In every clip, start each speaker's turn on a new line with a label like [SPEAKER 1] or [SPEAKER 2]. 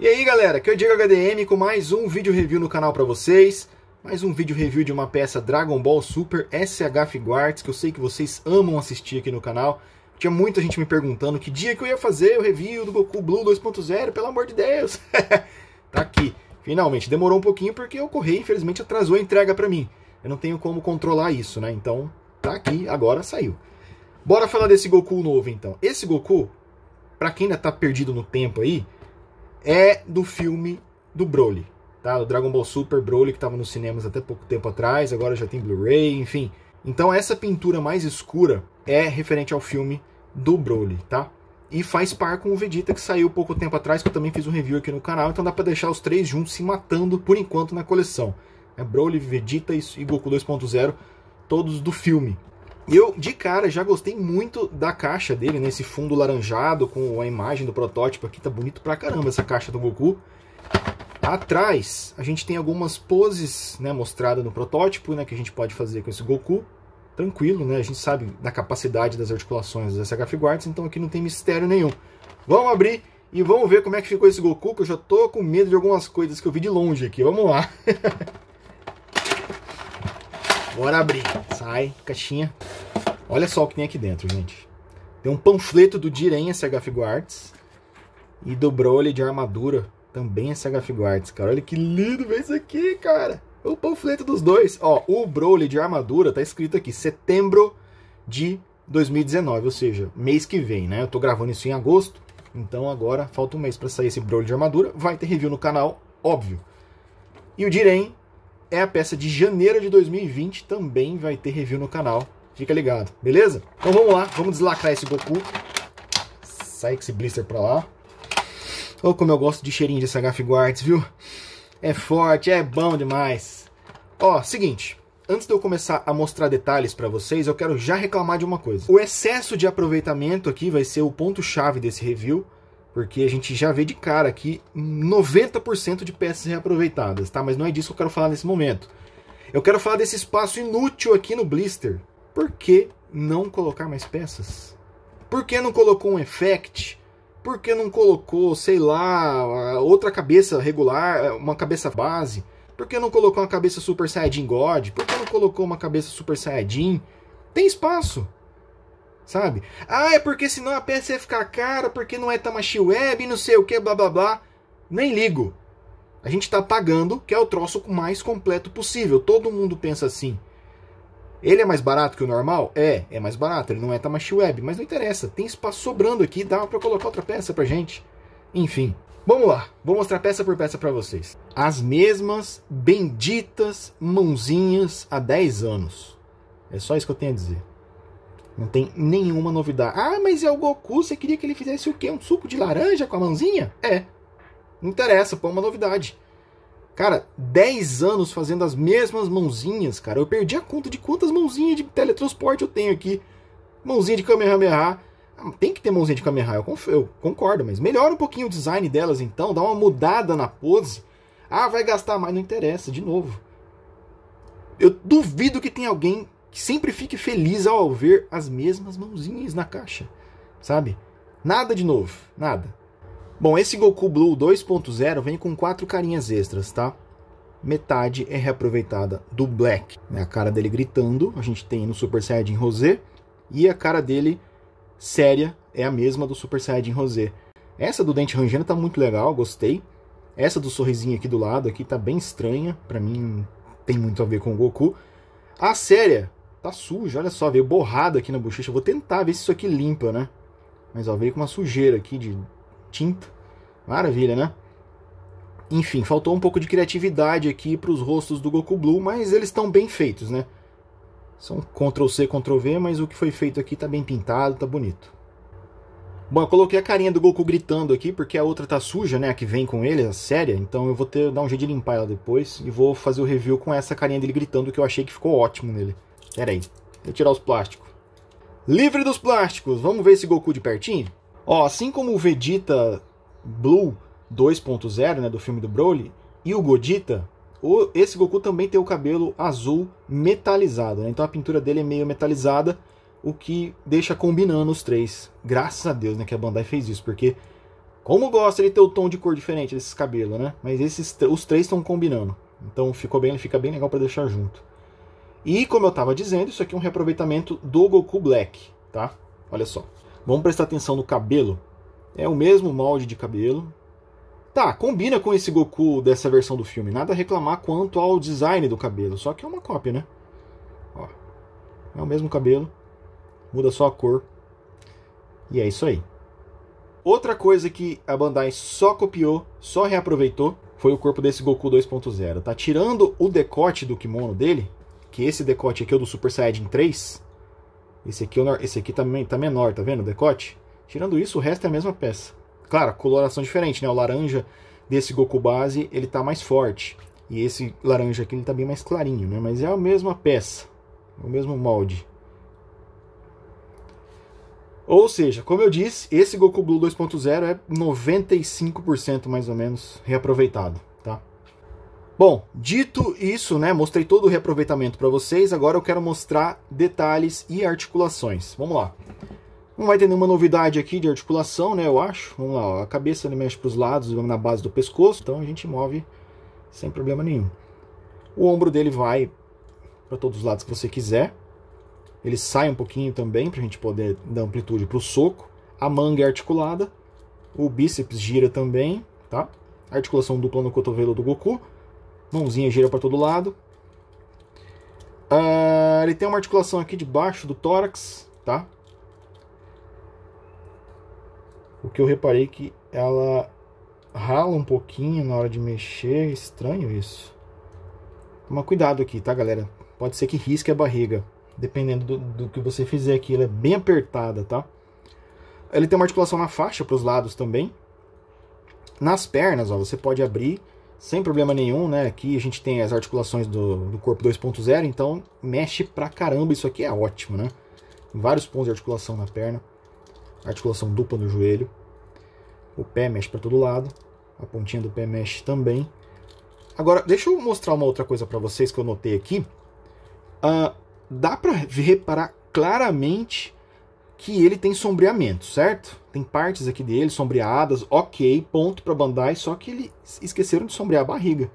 [SPEAKER 1] E aí galera, aqui é o Diego HDM com mais um vídeo review no canal para vocês. Mais um vídeo review de uma peça Dragon Ball Super SH Figuarts, que eu sei que vocês amam assistir aqui no canal. Tinha muita gente me perguntando que dia que eu ia fazer o review do Goku Blue 2.0, pelo amor de Deus. tá aqui, finalmente. Demorou um pouquinho porque o correio infelizmente atrasou a entrega para mim. Eu não tenho como controlar isso, né? Então, tá aqui, agora saiu. Bora falar desse Goku novo então. Esse Goku, para quem ainda tá perdido no tempo aí, é do filme do Broly, tá? O Dragon Ball Super Broly que estava nos cinemas até pouco tempo atrás, agora já tem Blu-ray, enfim. Então essa pintura mais escura é referente ao filme do Broly, tá? E faz par com o Vegeta que saiu pouco tempo atrás, que eu também fiz um review aqui no canal, então dá para deixar os três juntos se matando por enquanto na coleção. É Broly, Vegeta e Goku 2.0, todos do filme. Eu, de cara, já gostei muito da caixa dele, nesse né? fundo laranjado com a imagem do protótipo aqui. Tá bonito pra caramba essa caixa do Goku. Atrás, a gente tem algumas poses né, mostradas no protótipo, né, que a gente pode fazer com esse Goku. Tranquilo, né? A gente sabe da capacidade das articulações das SH Figuarts, então aqui não tem mistério nenhum. Vamos abrir e vamos ver como é que ficou esse Goku, que eu já tô com medo de algumas coisas que eu vi de longe aqui. Vamos lá. Bora abrir. Sai, caixinha. Olha só o que tem aqui dentro, gente. Tem um panfleto do Diren SH Figuarts e do Broly de armadura, também SH Figuarts, cara. Olha que lindo ver isso aqui, cara. O panfleto dos dois. Ó, o Broly de armadura tá escrito aqui, setembro de 2019, ou seja, mês que vem, né? Eu tô gravando isso em agosto, então agora falta um mês para sair esse Broly de armadura. Vai ter review no canal, óbvio. E o Diren é a peça de janeiro de 2020, também vai ter review no canal. Fica ligado, beleza? Então vamos lá, vamos deslacrar esse Goku. Sai com esse blister pra lá. Olha como eu gosto de cheirinho de SH Figuarts, viu? É forte, é bom demais. Ó, seguinte, antes de eu começar a mostrar detalhes para vocês, eu quero já reclamar de uma coisa. O excesso de aproveitamento aqui vai ser o ponto-chave desse review porque a gente já vê de cara aqui 90% de peças reaproveitadas, tá? Mas não é disso que eu quero falar nesse momento. Eu quero falar desse espaço inútil aqui no blister. Por que não colocar mais peças? Por que não colocou um effect? Por que não colocou, sei lá, outra cabeça regular, uma cabeça base? Por que não colocou uma cabeça Super Saiyajin God? Por que não colocou uma cabeça Super Saiyajin? Tem espaço sabe? Ah, é porque senão a peça ia ficar cara, porque não é Tamashi Web, não sei o que, blá blá blá. Nem ligo. A gente está pagando que é o troço mais completo possível. Todo mundo pensa assim. Ele é mais barato que o normal? É, é mais barato. Ele não é Tamashi Web, mas não interessa. Tem espaço sobrando aqui, dá para colocar outra peça pra gente. Enfim, vamos lá. Vou mostrar peça por peça para vocês. As mesmas benditas mãozinhas há 10 anos. É só isso que eu tenho a dizer. Não tem nenhuma novidade. Ah, mas é o Goku, você queria que ele fizesse o quê? Um suco de laranja com a mãozinha? É. Não interessa, põe uma novidade. Cara, 10 anos fazendo as mesmas mãozinhas, cara. Eu perdi a conta de quantas mãozinhas de teletransporte eu tenho aqui. Mãozinha de Kamehameha. Ah, tem que ter mãozinha de Kamehameha, eu concordo, mas melhora um pouquinho o design delas então, dá uma mudada na pose. Ah, vai gastar mais, não interessa, de novo. Eu duvido que tenha alguém que sempre fique feliz ao ver as mesmas mãozinhas na caixa, sabe? Nada de novo, nada. Bom, esse Goku Blue 2.0 vem com quatro carinhas extras, tá? Metade é reaproveitada do Black, né? A cara dele gritando, a gente tem no Super Saiyajin Rosé, e a cara dele séria é a mesma do Super Saiyajin Rosé. Essa do dente rangendo tá muito legal, gostei. Essa do sorrisinho aqui do lado aqui tá bem estranha, para mim tem muito a ver com o Goku. A séria Tá sujo, olha só, veio borrado aqui na bochecha. vou tentar ver se isso aqui limpa, né? Mas ó, veio com uma sujeira aqui de tinta. Maravilha, né? Enfim, faltou um pouco de criatividade aqui para os rostos do Goku Blue, mas eles estão bem feitos, né? São Ctrl C, Ctrl V, mas o que foi feito aqui tá bem pintado, tá bonito. Bom, eu coloquei a carinha do Goku gritando aqui, porque a outra tá suja, né? A que vem com ele, a séria. Então eu vou ter dar um jeito de limpar ela depois. E vou fazer o review com essa carinha dele gritando, que eu achei que ficou ótimo nele. Pera aí, vou tirar os plásticos. Livre dos plásticos, vamos ver esse Goku de pertinho? Ó, assim como o Vegeta Blue 2.0, né, do filme do Broly, e o Godita, o, esse Goku também tem o cabelo azul metalizado, né? Então a pintura dele é meio metalizada, o que deixa combinando os três. Graças a Deus, né, que a Bandai fez isso, porque Como gosta de ter o tom de cor diferente desses cabelos, né? Mas esses, os três estão combinando. Então ficou bem, fica bem legal para deixar junto. E como eu estava dizendo, isso aqui é um reaproveitamento do Goku Black, tá? Olha só. Vamos prestar atenção no cabelo. É o mesmo molde de cabelo. Tá, combina com esse Goku dessa versão do filme. Nada a reclamar quanto ao design do cabelo. Só que é uma cópia, né? Ó, é o mesmo cabelo. Muda só a cor. E é isso aí. Outra coisa que a Bandai só copiou, só reaproveitou, foi o corpo desse Goku 2.0. Tá tirando o decote do kimono dele, que esse decote aqui é o do Super Saiyajin 3. Esse aqui, é esse aqui também tá menor, tá vendo o decote? Tirando isso, o resto é a mesma peça. Claro, coloração diferente, né? O laranja desse Goku base, ele tá mais forte. E esse laranja aqui, ele tá bem mais clarinho, né? Mas é a mesma peça, o mesmo molde. Ou seja, como eu disse, esse Goku Blue 2.0 é 95% mais ou menos reaproveitado, tá? Bom, dito isso, né, mostrei todo o reaproveitamento para vocês, agora eu quero mostrar detalhes e articulações. Vamos lá. Não vai ter nenhuma novidade aqui de articulação, né, eu acho. Vamos lá, ó, a cabeça ele mexe para os lados, na base do pescoço, então a gente move sem problema nenhum. O ombro dele vai para todos os lados que você quiser, ele sai um pouquinho também para a gente poder dar amplitude para o soco. A manga é articulada, o bíceps gira também, tá? Articulação dupla no cotovelo do Goku, mãozinha gira para todo lado. Uh, ele tem uma articulação aqui debaixo do tórax, tá? O que eu reparei que ela rala um pouquinho na hora de mexer, estranho isso. Toma cuidado aqui, tá, galera? Pode ser que risque a barriga dependendo do, do que você fizer aqui. Ela é bem apertada, tá? Ele tem uma articulação na faixa para os lados também. Nas pernas, ó, você pode abrir sem problema nenhum, né? Aqui a gente tem as articulações do, do corpo 2.0, então mexe pra caramba. Isso aqui é ótimo, né? vários pontos de articulação na perna. Articulação dupla no joelho. O pé mexe para todo lado. A pontinha do pé mexe também. Agora, deixa eu mostrar uma outra coisa para vocês que eu notei aqui. Uh, dá para reparar claramente que ele tem sombreamento, certo? Tem partes aqui dele sombreadas, ok, ponto para Bandai, só que eles esqueceram de sombrear a barriga.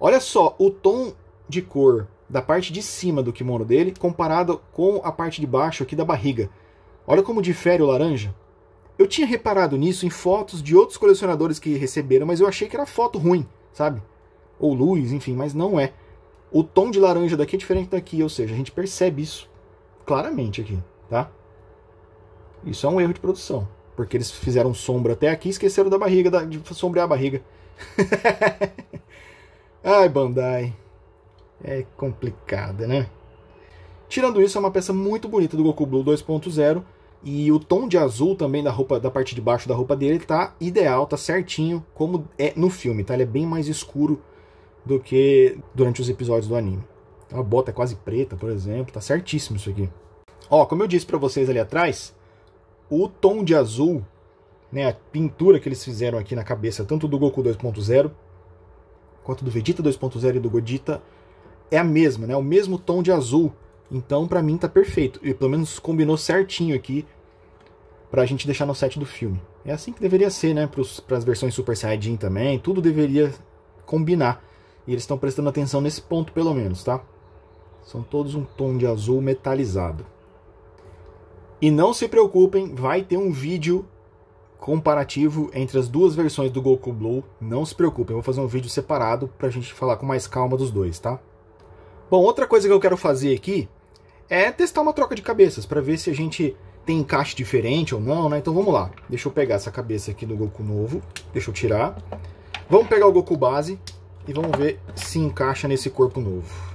[SPEAKER 1] Olha só o tom de cor da parte de cima do kimono dele comparado com a parte de baixo aqui da barriga. Olha como difere o laranja. Eu tinha reparado nisso em fotos de outros colecionadores que receberam, mas eu achei que era foto ruim, sabe? Ou luz, enfim, mas não é. O tom de laranja daqui é diferente daqui, ou seja, a gente percebe isso claramente aqui, tá? Isso é um erro de produção, porque eles fizeram sombra até aqui e esqueceram da barriga, de sombrear a barriga. Ai, Bandai. É complicada, né? Tirando isso, é uma peça muito bonita do Goku Blue 2.0 e o tom de azul também da roupa da parte de baixo da roupa dele tá ideal, tá certinho como é no filme, tá? Ele é bem mais escuro do que durante os episódios do anime. A bota é quase preta, por exemplo, tá certíssimo isso aqui. Ó, como eu disse para vocês ali atrás, o tom de azul, né, a pintura que eles fizeram aqui na cabeça, tanto do Goku 2.0 quanto do Vegeta 2.0 e do Godita, é a mesma, né? O mesmo tom de azul. Então, para mim tá perfeito. E pelo menos combinou certinho aqui pra gente deixar no set do filme. É assim que deveria ser, né? Para as versões Super Saiyajin também, tudo deveria combinar. E eles estão prestando atenção nesse ponto, pelo menos, tá? São todos um tom de azul metalizado. E não se preocupem, vai ter um vídeo comparativo entre as duas versões do Goku Blue. Não se preocupem, eu vou fazer um vídeo separado pra gente falar com mais calma dos dois, tá? Bom, outra coisa que eu quero fazer aqui é testar uma troca de cabeças para ver se a gente tem encaixe diferente ou não, né? Então vamos lá. Deixa eu pegar essa cabeça aqui do Goku novo. Deixa eu tirar. Vamos pegar o Goku base e vamos ver se encaixa nesse corpo novo.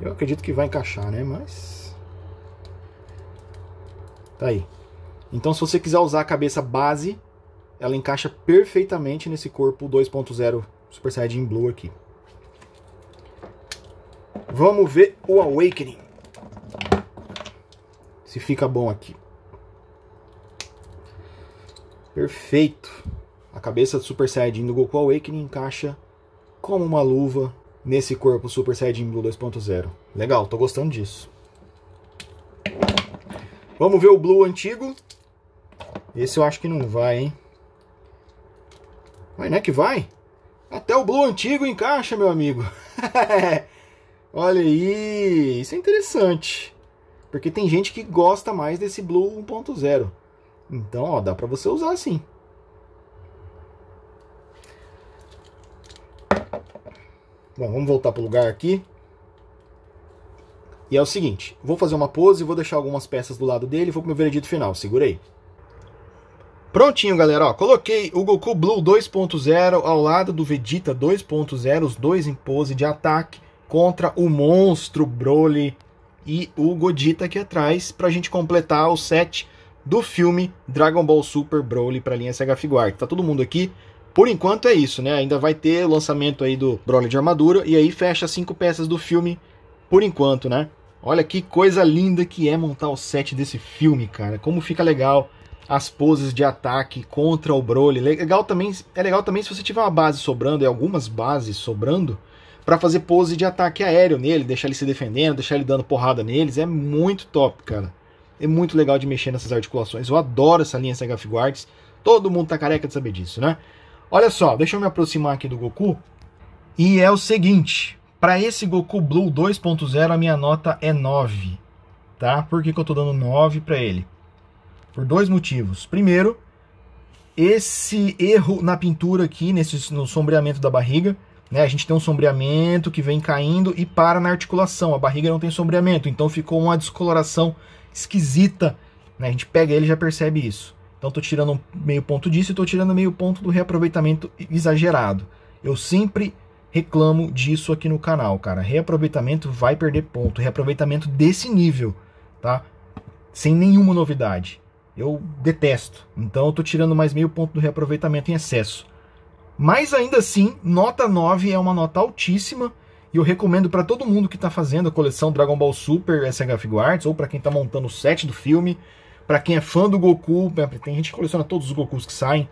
[SPEAKER 1] Eu acredito que vai encaixar, né? Mas... Tá aí. Então se você quiser usar a cabeça base, ela encaixa perfeitamente nesse corpo 2.0 Super Saiyajin Blue aqui. Vamos ver o Awakening. Se fica bom aqui. Perfeito. A cabeça do Super Saiyajin do Goku Awakening encaixa como uma luva nesse corpo Super Saiyajin Blue 2.0. Legal, tô gostando disso. Vamos ver o Blue antigo. Esse eu acho que não vai, hein? Vai, né que vai? Até o Blue antigo encaixa, meu amigo. Olha aí, isso é interessante. Porque tem gente que gosta mais desse Blue 1.0. Então, ó, dá para você usar assim. Bom, vamos voltar para o lugar aqui. E é o seguinte, vou fazer uma pose, vou deixar algumas peças do lado dele vou pro meu veredito final. Segurei. Prontinho, galera. Ó, coloquei o Goku Blue 2.0 ao lado do Vegeta 2.0, os dois em pose de ataque contra o monstro Broly e o Godita aqui atrás para a gente completar o set do filme Dragon Ball Super Broly para a linha Sega Figuarts. Tá todo mundo aqui. Por enquanto é isso, né? Ainda vai ter o lançamento aí do Broly de armadura e aí fecha cinco peças do filme por enquanto, né? Olha que coisa linda que é montar o set desse filme, cara. Como fica legal as poses de ataque contra o Broly. Legal também, é legal também se você tiver uma base sobrando, e algumas bases sobrando, para fazer pose de ataque aéreo nele, deixar ele se defendendo, deixar ele dando porrada neles. É muito top, cara. É muito legal de mexer nessas articulações. Eu adoro essa linha Sega Guards. Todo mundo tá careca de saber disso, né? Olha só, deixa eu me aproximar aqui do Goku. E é o seguinte, para esse Goku Blue 2.0 a minha nota é 9, tá? Por que, que eu tô dando 9 para ele? Por dois motivos. Primeiro, esse erro na pintura aqui, nesse, no sombreamento da barriga. Né? A gente tem um sombreamento que vem caindo e para na articulação. A barriga não tem sombreamento, então ficou uma descoloração esquisita. Né? A gente pega ele e já percebe isso. Então estou tirando meio ponto disso e estou tirando meio ponto do reaproveitamento exagerado. Eu sempre reclamo disso aqui no canal, cara. Reaproveitamento vai perder ponto. Reaproveitamento desse nível, tá? Sem nenhuma novidade eu detesto. Então eu tô tirando mais meio ponto do reaproveitamento em excesso. Mas ainda assim, nota 9 é uma nota altíssima e eu recomendo para todo mundo que está fazendo a coleção Dragon Ball Super SH Figuarts ou para quem está montando o set do filme, para quem é fã do Goku, tem gente que coleciona todos os Gokus que saem.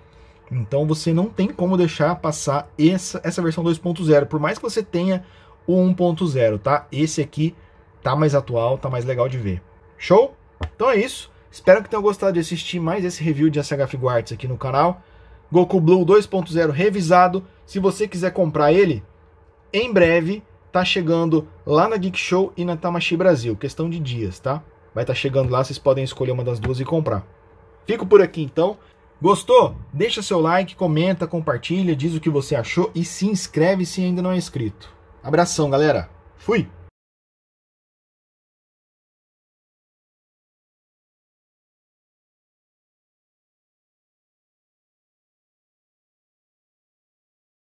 [SPEAKER 1] Então você não tem como deixar passar essa, essa versão 2.0, por mais que você tenha o 1.0, tá? Esse aqui tá mais atual, tá mais legal de ver. Show? Então é isso. Espero que tenham gostado de assistir mais esse review de SH Figuarts aqui no canal. Goku Blue 2.0 revisado. Se você quiser comprar ele, em breve tá chegando lá na Geek Show e na Tamashi Brasil. Questão de dias, tá? Vai estar tá chegando lá, vocês podem escolher uma das duas e comprar. Fico por aqui então. Gostou? Deixa seu like, comenta, compartilha, diz o que você achou e se inscreve se ainda não é inscrito. Abração, galera. Fui!